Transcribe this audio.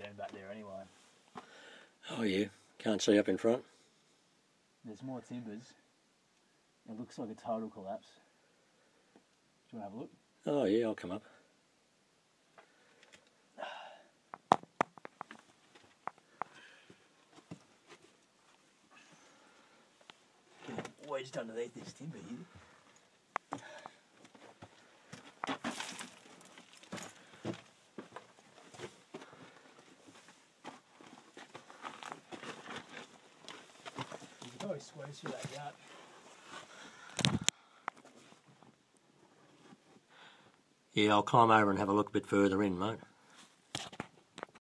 land back there anyway. Oh yeah, can't see up in front. There's more timbers. It looks like a total collapse. Do you want to have a look? Oh yeah, I'll come up. Wedged underneath this timber here. Probably squeeze through that gap. Yeah, I'll climb over and have a look a bit further in, mate.